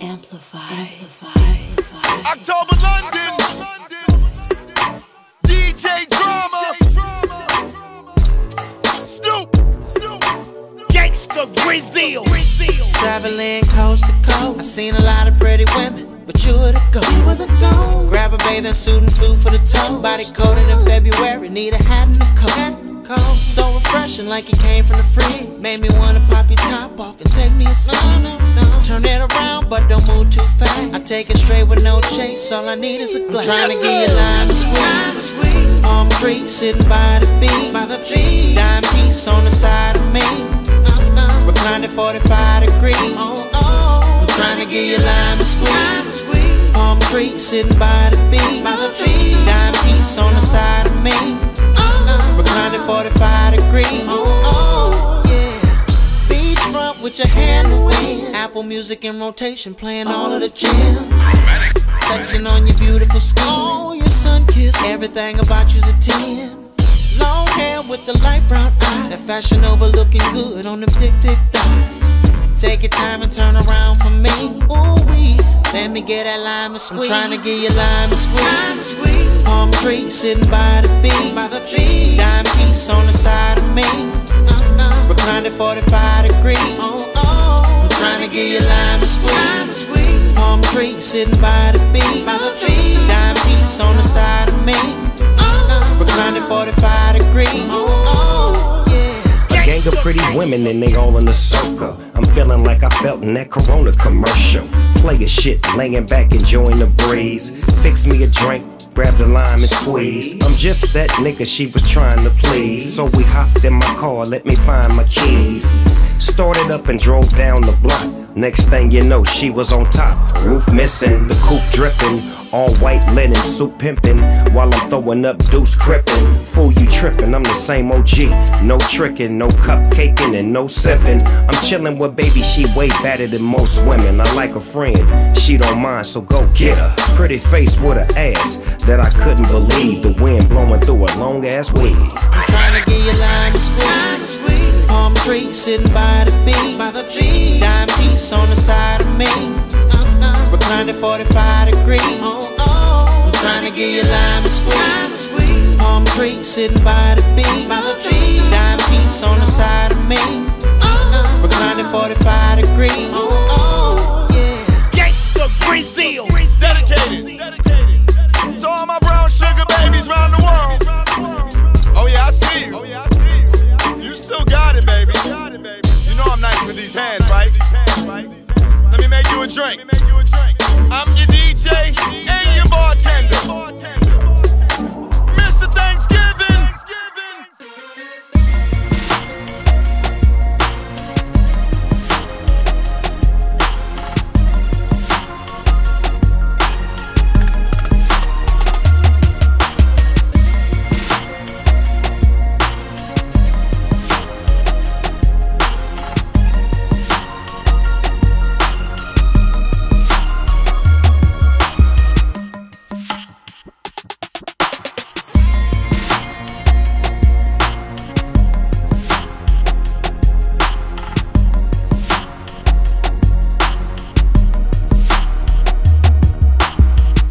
Amplify. Amplify. October London. DJ Drama. Snoop. Gangsta Grillz. Traveling coast to coast. I seen a lot of pretty women, but you were the go. You were the go. Grab a bathing suit and flew for the toe. Body coated in February, need a hat and a coat. So refreshing, like it came from the fridge. Made me wanna pop your top off and take me a Turn it around, but don't move too fast. I take it straight with no chase. All I need is a glass. Trying to get you lime and squeeze. Palm tree sitting by the beach. By the beach. Dime piece on the side of me. Uh-huh. Reclined at 45 degrees. Oh, oh. I'm trying to get you lime and squeeze. Palm tree sitting by the beach. By the beach. Dime piece on the side of me. Uh-huh. Reclined at 45 degrees. Oh, oh, yeah. Beachfront with your hand wind. Apple Music in rotation, playing all of the jams. Touching on your beautiful skin. Oh, your sun kiss. Everything about you's a 10. Long hair with the light brown eye. That Fashion Nova looking good on them thick, thick thighs. Take your time and turn around for me. Ooh, wee. Let me get that lime and squeeze. I'm trying to get you lime and squeeze. Palm tree sitting by the beach. By the beach. Dime piece on the side of me. Uh-huh. Reclined at 45 degrees. I'm trying to get you lime and squeeze. Palm tree sitting by the beach. By the beach. Dime piece on the side of me. Uh-huh. Reclined at 45 degrees. Oh, yeah. A gang of pretty women and they all in a circle. I'm feeling like I felt in that Corona commercial. Play a shit, laying back, enjoying the breeze. Fix me a drink, grab the lime and squeezed. I'm just that nigga she was trying to please. So we hopped in my car, let me find my keys. Started up and drove down the block. Next thing you know, she was on top. Roof missing, the coupe dripping. All white linen, suit pimping. While I'm throwing up deuce crippin'. Fool, you trippin', I'm the same OG. No trickin', no cupcaking, and no sippin'. I'm chillin' with baby, she way better than most women. I like a friend, she don't mind, so go get her. Pretty face with a ass that I couldn't believe. The wind blowing through a long ass weed. I'm trying to get you lime and squeeze. Palm tree sitting by the beach. By the beach. Dime piece on the side of me. Uh-huh. Reclined at 45 degrees. Oh, oh. I'm trying to get you lime and squeeze. Palm tree sitting by the beach. By the beach. Dime piece on the side of me. Uh-huh. Reclined at 45 degrees. Oh, Let me make you a drink. I'm your DJ and your bartender.